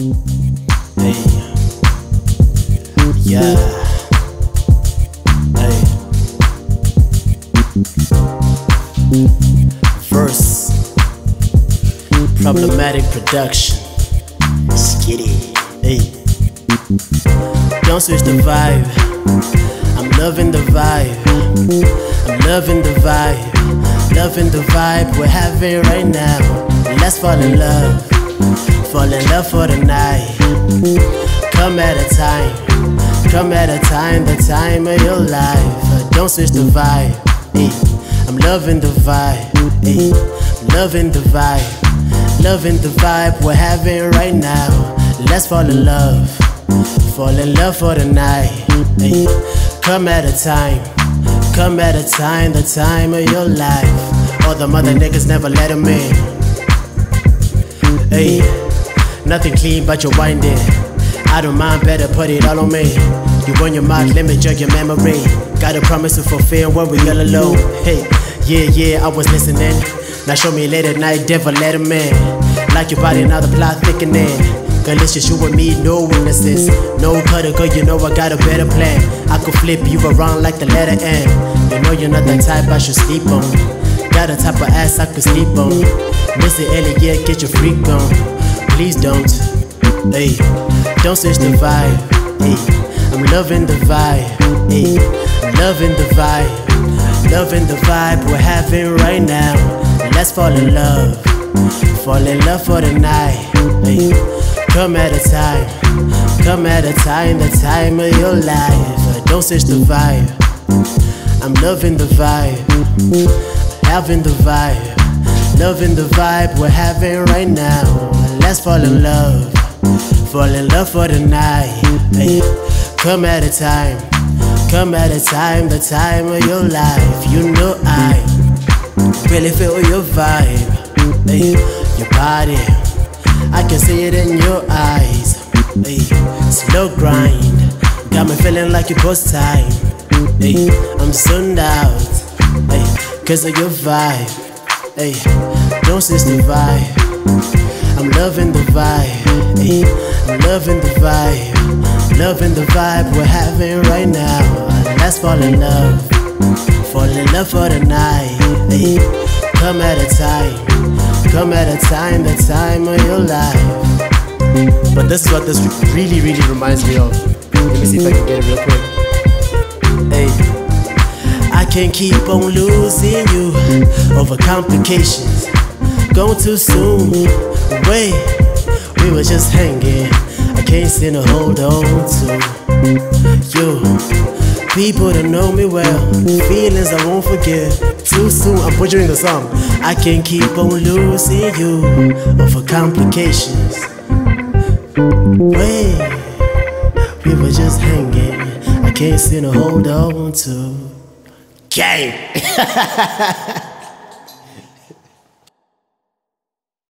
Hey. Yeah. Hey. Verse. Problematic production. Skitty. Hey. Don't switch the vibe. I'm loving the vibe. I'm loving the vibe. Loving the vibe we're having right now. Let's fall in love. Fall in love for the night. Come at a time. Come at a time, the time of your life. Don't switch the vibe. Hey. I'm loving the vibe. Hey. Loving the vibe. Loving the vibe we're having right now. Let's fall in love. Fall in love for the night. Hey. Come at a time. Come at a time, the time of your life. All the mother niggas never let 'em in. Hey, nothing clean but your winding. I don't mind, better put it all on me. You run your mouth, let me judge your memory. Got a promise to fulfill when we all alone. Hey, yeah, yeah, I was listening. Now show me late at night, devil let him in. Like your body, now the plot thickening. Girl, it's just you and me, no witnesses. No cutter, girl, you know I got a better plan. I could flip you around like the letter N. You know you're not the type I should sleep on. Got a type of ass I could sleep on. Missy Elliott, get your freak on. Please don't. Hey, don't switch the vibe. Hey, I'm loving the vibe. Hey, loving the vibe. Loving the vibe we're having right now. Let's fall in love. Fall in love for the night. Hey, come at a time. Come at a time, the time of your life. Don't switch the vibe. I'm loving the vibe. Having the vibe. Loving the vibe we're having right now. Let's fall in love. Fall in love for the night. Hey, come at a time. Come at a time, the time of your life. You know I really feel your vibe. Hey, your body. I can see it in your eyes. Hey, slow grind. Got me feeling like it was time. Hey, I'm zoned out. Hey, cause of your vibe. Hey, don't switch the vibe. I'm loving the vibe. Hey, I'm loving the vibe. Loving the vibe we're having right now. Let's fall in love. Fall in love for the night. Hey, come at a time. Come at a time, the time of your life. But this is what this really, really reminds me of. Let me see if I can get it real quick. Hey. Can't keep on losing you over complications. Gone too soon. Wait, we were just hanging. I can't seem to hold on to you. People that know me well, feelings I won't forget. Too soon, I'm butchering the song. I can't keep on losing you over complications. Wait, we were just hanging. I can't seem to hold on to. Gang!